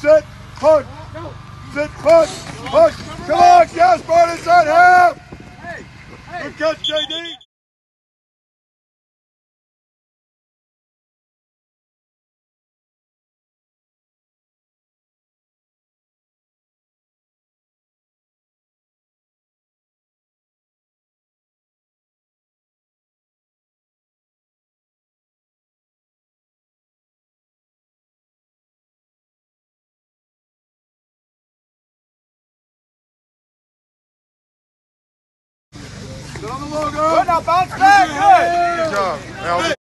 Sit, push. Sit, push, push. Come on, Gaspard inside half. Get on the logo. Good, now bounce back. Good. Good job. Now,